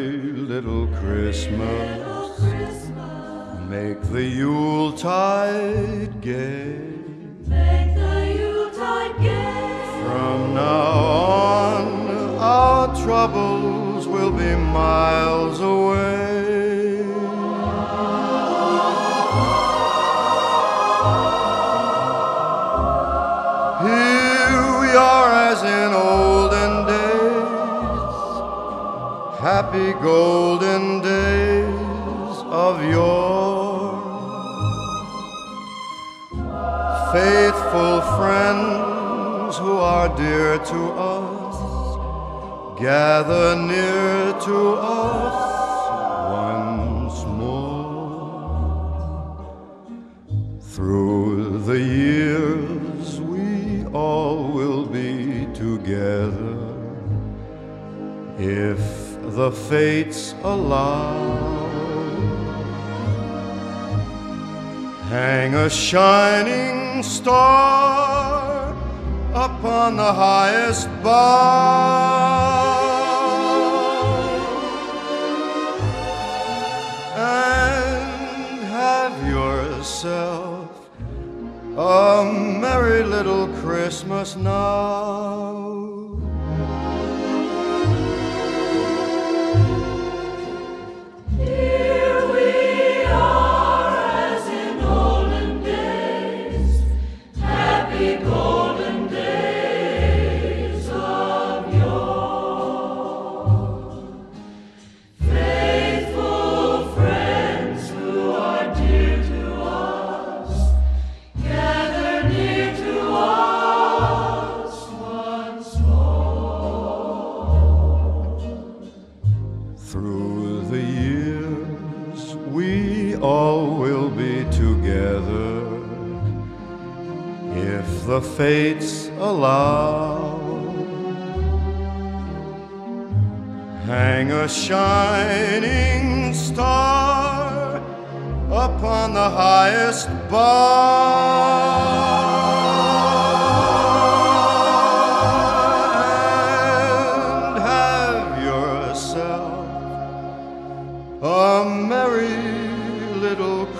little Christmas. Make the Yuletide gay. Make the Yuletide gay. From now on, our troubles will be miles away. Here we are as in olden happy golden days of yore. Faithful friends who are dear to us, gather near to us once more. Through the years, if the fates allow. Hang a shining star upon the highest bough and have yourself a merry little Christmas now. All will be together if the fates allow. Hang a shining star upon the highest bough little